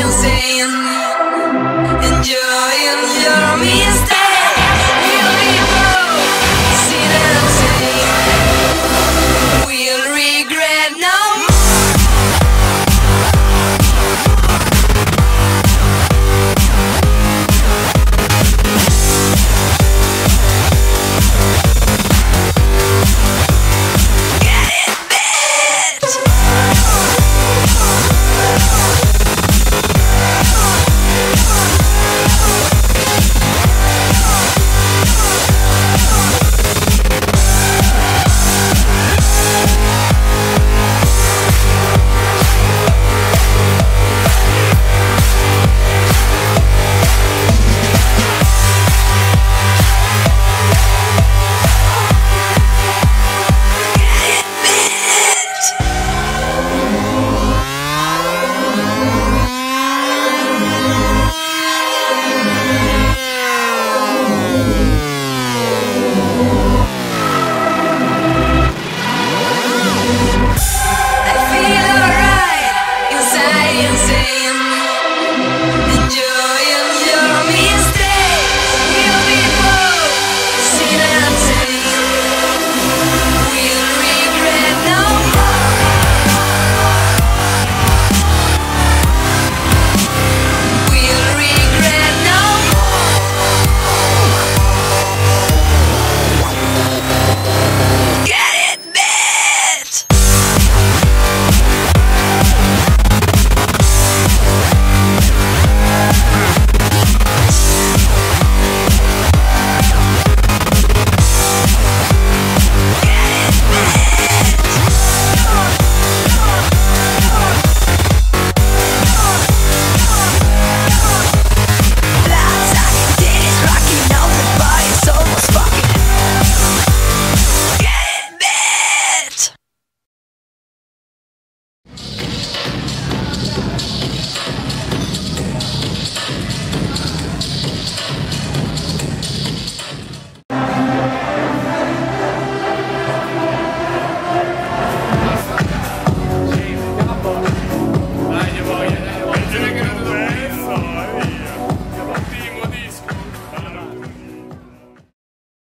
insane, enjoying your mistake.